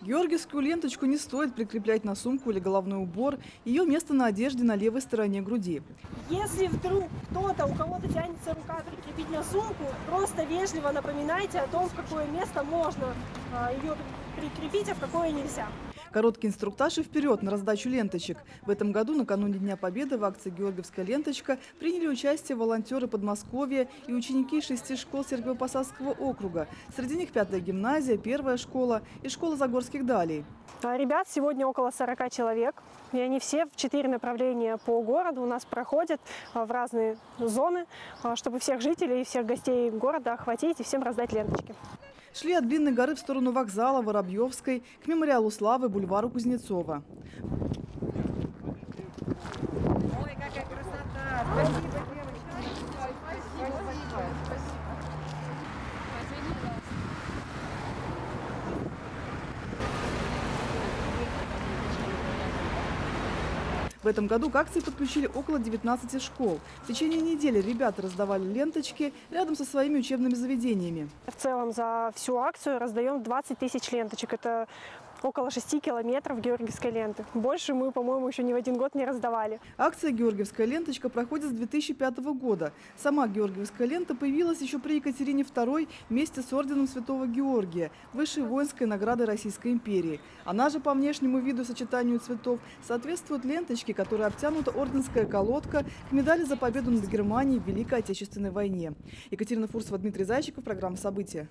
Георгиевскую ленточку не стоит прикреплять на сумку или головной убор. Ее место на одежде на левой стороне груди. Если вдруг кто-то, у кого-то тянется рука прикрепить на сумку, просто вежливо напоминайте о том, в какое место можно а, ее прикрепить, а в какое нельзя. Короткий инструктаж и вперед на раздачу ленточек. В этом году, накануне Дня Победы, в акции «Георгиевская ленточка» приняли участие волонтеры Подмосковья и ученики шести школ Сергиево-Посадского округа. Среди них пятая гимназия, первая школа и школа Загорских далей. А, Ребят сегодня около 40 человек, и они все в четыре направления по городу у нас проходят а, в разные зоны, а, чтобы всех жителей и всех гостей города охватить и всем раздать ленточки. Шли от Длинной горы в сторону вокзала, Воробьевской, к мемориалу Славы, бульвару Кузнецова. В этом году к акции подключили около 19 школ. В течение недели ребята раздавали ленточки рядом со своими учебными заведениями. В целом за всю акцию раздаем 20 тысяч ленточек. Это около 6 километров георгиевской ленты. Больше мы, по-моему, еще ни в один год не раздавали. Акция «Георгиевская ленточка» проходит с 2005 года. Сама Георгиевская лента появилась еще при Екатерине II вместе с орденом Святого Георгия, высшей воинской наградой Российской империи. Она же по внешнему виду сочетанию цветов соответствует ленточке, которой обтянута орденская колодка к медали за победу над Германией в Великой Отечественной войне. Екатерина Фурсова, Дмитрий Зайчиков, программа «События».